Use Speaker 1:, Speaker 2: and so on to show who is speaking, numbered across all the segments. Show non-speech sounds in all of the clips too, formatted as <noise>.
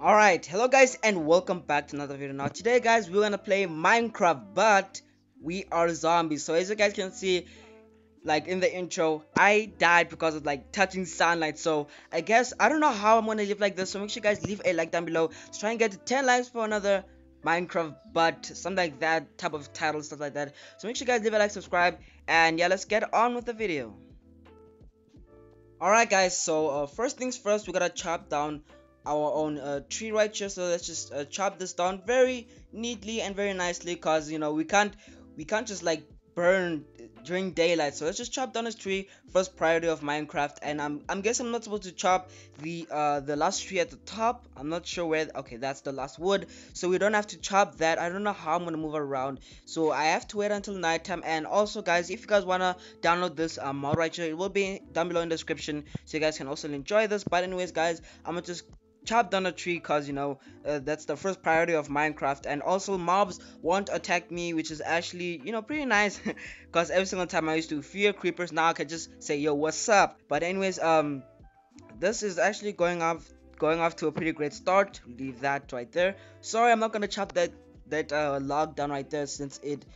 Speaker 1: Alright, hello guys and welcome back to another video. Now today guys we're gonna play Minecraft but we are zombies. So as you guys can see like in the intro I died because of like touching sunlight so I guess I don't know how I'm gonna live like this so make sure you guys leave a like down below. Let's try and get to 10 likes for another Minecraft but something like that type of title stuff like that. So make sure you guys leave a like subscribe and yeah let's get on with the video. Alright guys so uh, first things first we gotta chop down our own uh, tree right here so let's just uh, chop this down very neatly and very nicely because you know we can't we can't just like burn during daylight. So let's just chop down this tree first priority of minecraft and i'm i'm guessing i'm not supposed to chop the uh the last tree at the top. I'm not sure where okay that's the last wood. So we don't have to chop that. I don't know how i'm gonna move around. So i have to wait until nighttime. And also guys if you guys wanna download this uh, mod right here it will be down below in the description so you guys can also enjoy this. But anyways guys i'm gonna just chop down a tree because you know uh, that's the first priority of minecraft. And also mobs won't attack me which is actually you know pretty nice. <laughs> Because every single time i used to fear creepers now i can just say yo what's up? But anyways um this is actually going off going off to a pretty great start. Leave that right there. Sorry i'm not gonna chop that that uh, log down right there since it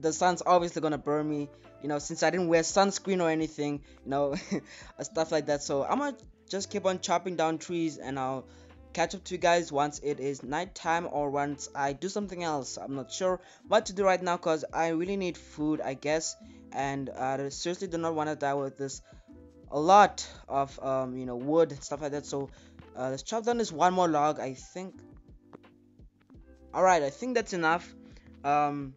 Speaker 1: the sun's obviously gonna burn me you know since i didn't wear sunscreen or anything you know <laughs> stuff like that. So i'm gonna just keep on chopping down trees and I'll catch up to you guys once it is nighttime or once I do something else. I'm not sure what to do right now because I really need food, I guess, and I seriously do not want to die with this a lot of um, you know wood and stuff like that. So uh, let's chop down this one more log. I think. All right, I think that's enough. Um,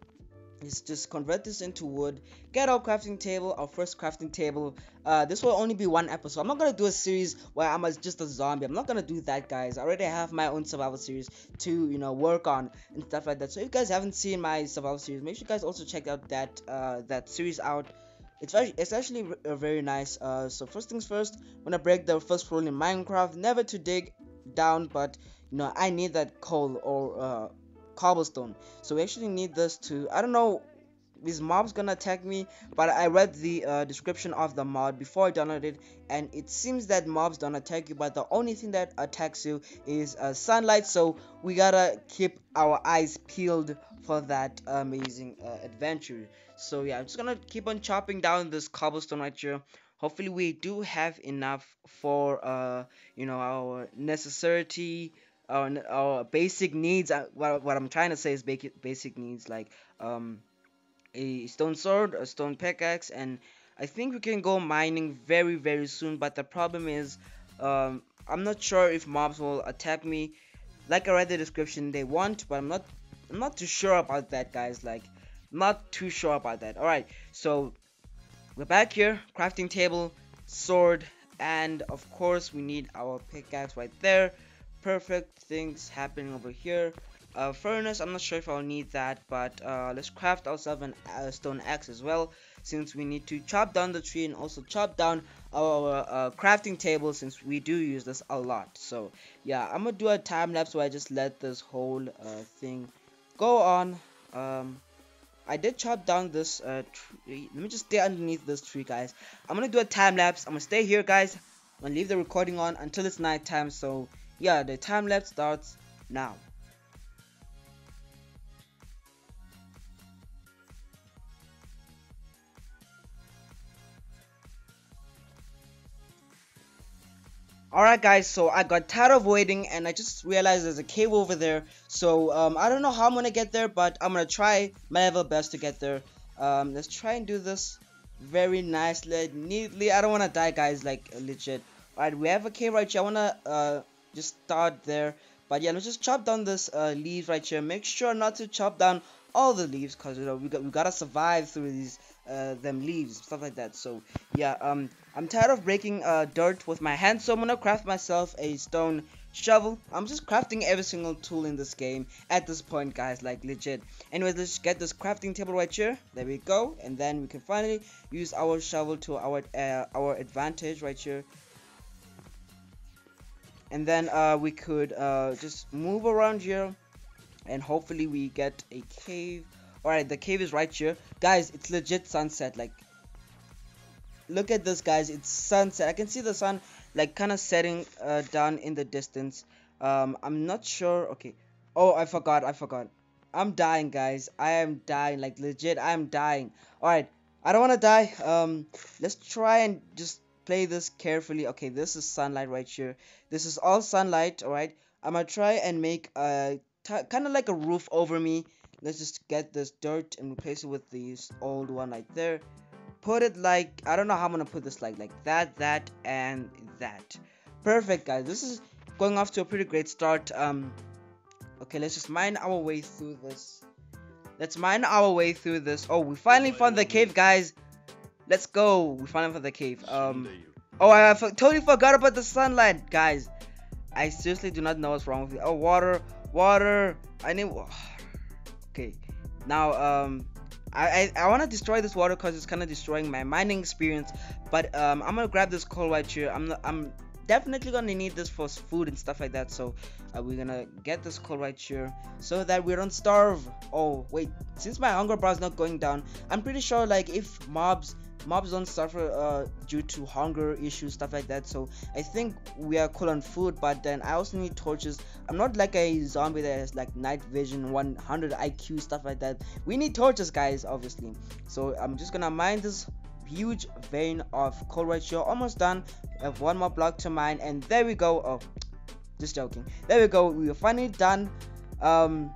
Speaker 1: let's just convert this into wood get our crafting table our first crafting table. Uh this will only be one episode. I'm not gonna do a series where i'm just a zombie. I'm not gonna do that guys. I already have my own survival series to you know work on and stuff like that. So if you guys haven't seen my survival series make sure you guys also check out that uh that series out. It's very it's actually uh, very nice. Uh so first things first i'm gonna break the first rule in minecraft. Never to dig down but you know i need that coal or uh cobblestone. So we actually need this to i don't know these mobs gonna attack me but i read the uh, description of the mod before i downloaded it and it seems that mobs don't attack you but the only thing that attacks you is uh, sunlight so we gotta keep our eyes peeled for that amazing uh, adventure. So yeah i'm just gonna keep on chopping down this cobblestone right here. Hopefully we do have enough for uh you know our necessity our, basic needs uh, what, what i'm trying to say is basic basic needs like um a stone sword a stone pickaxe and i think we can go mining very very soon but the problem is um, i'm not sure if mobs will attack me. Like i read the description they want but i'm not i'm not too sure about that guys like not too sure about that. All right so we're back here crafting table sword and of course we need our pickaxe right there perfect things happening over here. Uh, furnace I'm not sure if I'll need that but uh, let's craft ourselves an uh, stone axe as well since we need to chop down the tree and also chop down our uh, crafting table since we do use this a lot. So yeah I'm gonna do a time lapse where I just let this whole uh, thing go on. Um, I did chop down this uh, tree. Let me just stay underneath this tree guys. I'm gonna do a time lapse. I'm gonna stay here guys. I'm gonna leave the recording on until it's night time so yeah the time lapse starts now Alright guys, so I got tired of waiting and I just realized there's a cave over there. So um, I don't know how I'm gonna get there, but I'm gonna try my level best to get there. Um, let's try and do this very nicely, neatly. I don't wanna die guys, like legit. Alright, we have a cave right here. I wanna uh, just start there. But yeah, let's just chop down this uh, leaves right here. Make sure not to chop down all the leaves because you know we got we gotta survive through these uh, them leaves stuff like that. So yeah um i'm tired of breaking uh dirt with my hands so i'm gonna craft myself a stone shovel. I'm just crafting every single tool in this game at this point guys like legit. Anyways let's get this crafting table right here. There we go. And then we can finally use our shovel to our uh, our advantage right here and then uh, we could uh, just move around here and hopefully we get a cave Alright, the cave is right here. Guys, it's legit sunset. Like, look at this, guys. It's sunset. I can see the sun, like, kind of setting uh, down in the distance. Um, I'm not sure. Okay. Oh, I forgot. I forgot. I'm dying, guys. I am dying. Like legit, I am dying. All right. I don't want to die. Um, let's try and just play this carefully. Okay, this is sunlight right here. This is all sunlight. All right. I'm gonna try and make a kind of like a roof over me. Let's just get this dirt and replace it with this old one right there. Put it like I don't know how I'm gonna put this like like that, that, and that. Perfect, guys. This is going off to a pretty great start. Um, okay, let's just mine our way through this. Let's mine our way through this. Oh, we finally found the cave, guys. Let's go. We found the cave. Um, oh, I totally forgot about the sunlight, guys. I seriously do not know what's wrong with me. Oh, water, water. I need. water. <sighs> Okay, now um, I I, I want to destroy this water because it's kind of destroying my mining experience. But um, I'm gonna grab this coal right here. I'm I'm definitely gonna need this for food and stuff like that so uh, we're gonna get this coal right here so that we don't starve oh wait since my hunger bar is not going down i'm pretty sure like if mobs mobs don't suffer uh, due to hunger issues stuff like that. So i think we are cool on food but then i also need torches. I'm not like a zombie that has like night vision 100 iq stuff like that. We need torches guys obviously. So i'm just gonna mine this huge vein of coal right here. Almost done. I have one more block to mine and there we go. Oh just joking. There we go. We are finally done. Um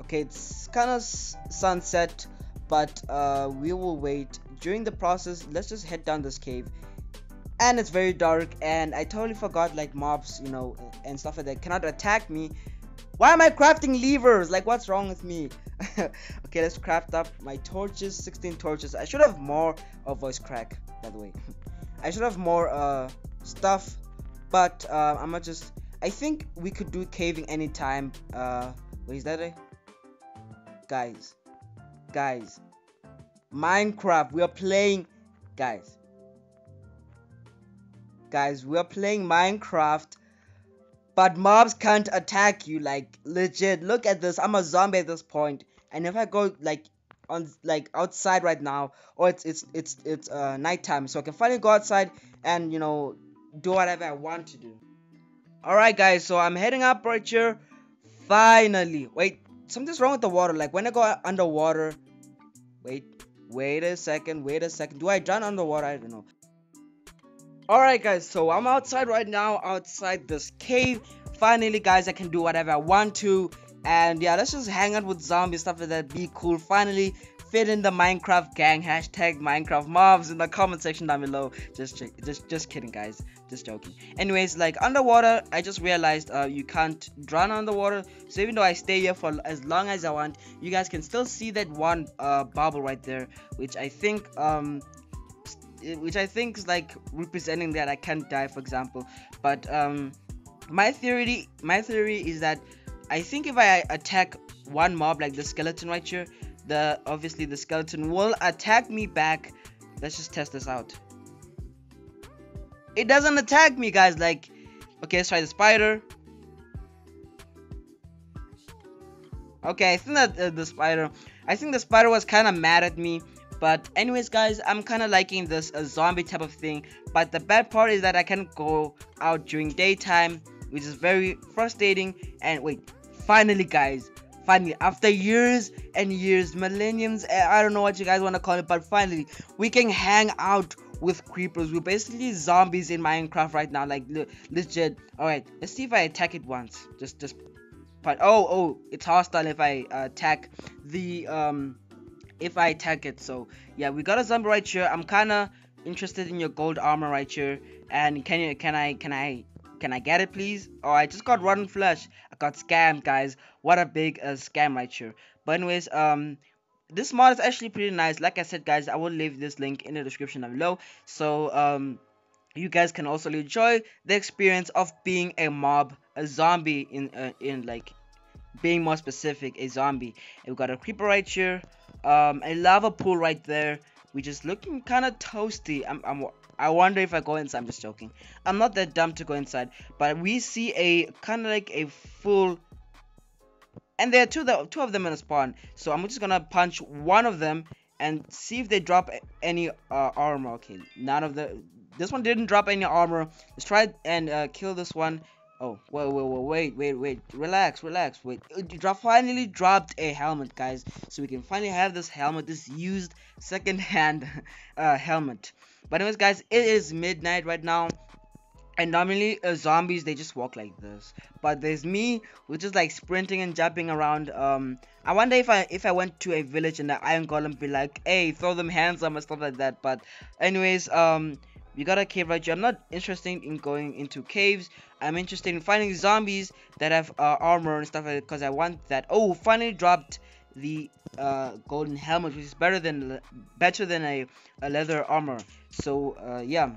Speaker 1: okay it's kind of sunset but uh we will wait during the process let's just head down this cave. And it's very dark and i totally forgot like mobs you know and stuff like that cannot attack me. Why am i crafting levers? Like what's wrong with me? <laughs> Okay let's craft up my torches 16 torches. I should have more of voice crack by the way. <laughs> I should have more uh stuff but uh, i'm gonna just i think we could do caving anytime uh wait is that a guys guys minecraft. We are playing guys. Guys we are playing minecraft but mobs can't attack you like legit. Look at this. I'm a zombie at this point and if I go like on like outside right now or it's it's it's it's uh nighttime so I can finally go outside and you know do whatever I want to do. Alright guys so I'm heading up right here. Finally. Wait something's wrong with the water. Like when I go underwater wait wait a second wait a second. Do I drown underwater? I don't know. Alright guys so I'm outside right now outside this cave. Finally guys I can do whatever I want to and yeah, let's just hang out with zombies, stuff like that, be cool. Finally, fit in the Minecraft gang, hashtag Minecraft mobs in the comment section down below. Just just just kidding guys, just joking. Anyways, like underwater, I just realized uh, you can't drown underwater. So even though I stay here for as long as I want, you guys can still see that one uh, bubble right there, which I think um which I think is like representing that I can't die, for example. But um my theory my theory is that I think if I attack one mob like the skeleton right here, the obviously the skeleton will attack me back. Let's just test this out. It doesn't attack me, guys. Like, okay, let's try the spider. Okay, I think that uh, the spider, I think the spider was kind of mad at me. But anyways, guys, I'm kind of liking this a zombie type of thing. But the bad part is that I can't go out during daytime, which is very frustrating. And wait, finally guys finally after years and years millenniums eh, i don't know what you guys want to call it but finally we can hang out with creepers. We're basically zombies in minecraft right now like legit. All right let's see if i attack it once. Just just but oh oh it's hostile if i uh, attack the um if i attack it. So yeah we got a zombie right here. I'm kind of interested in your gold armor right here. And can you can i can i can I get it, please? Oh, I just got rotten flesh. I got scammed, guys. What a big uh, scam right here. But anyways, um, this mod is actually pretty nice. Like I said, guys, I will leave this link in the description down below. So, um, you guys can also enjoy the experience of being a mob, a zombie in uh, in like being more specific, a zombie. And we got a creeper right here, um, a lava pool right there, which just looking kind of toasty. I'm, I'm I wonder if I go inside. I'm just joking. I'm not that dumb to go inside. But we see a kind of like a full. And there are two, the, two of them in a spawn. So I'm just gonna punch one of them and see if they drop any uh, armor. Okay, none of the. This one didn't drop any armor. Let's try and uh, kill this one. Oh, wait, wait, wait, wait, wait. Relax, relax. Wait, it dro- finally dropped a helmet, guys. So we can finally have this helmet, this used second-hand <laughs> uh, helmet. But anyways, guys, it is midnight right now. And normally uh, zombies they just walk like this, but there's me who's just like sprinting and jumping around. Um, I wonder if I if I went to a village and the iron golem be like, hey, throw them hands up and stuff like that. But anyways, um, we got a cave right. I'm not interested in going into caves. I'm interested in finding zombies that have uh, armor and stuff like that because I want that. Oh, finally dropped the uh, golden helmet, which is better than better than a, a leather armor. So uh, yeah.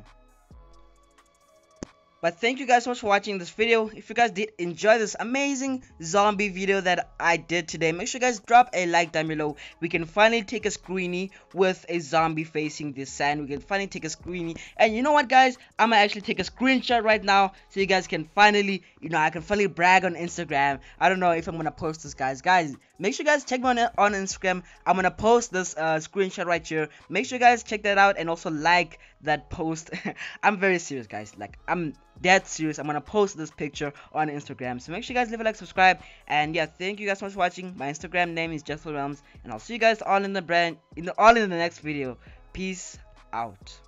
Speaker 1: But thank you guys so much for watching this video. If you guys did enjoy this amazing zombie video that I did today, make sure you guys drop a like down below. We can finally take a screeny with a zombie facing the sand. We can finally take a screeny. And you know what guys? I'm gonna actually take a screenshot right now so you guys can finally, you know, I can finally brag on Instagram. I don't know if I'm gonna post this guys. Guys, make sure you guys check me on, on Instagram. I'm gonna post this uh, screenshot right here. Make sure you guys check that out and also like that post. <laughs> I'm very serious guys. Like I'm dead serious. I'm gonna post this picture on Instagram. So make sure you guys leave a like, subscribe, and yeah, thank you guys so much for watching. My Instagram name is Jethro Realms, and I'll see you guys all in the brand in the all in the next video. Peace out.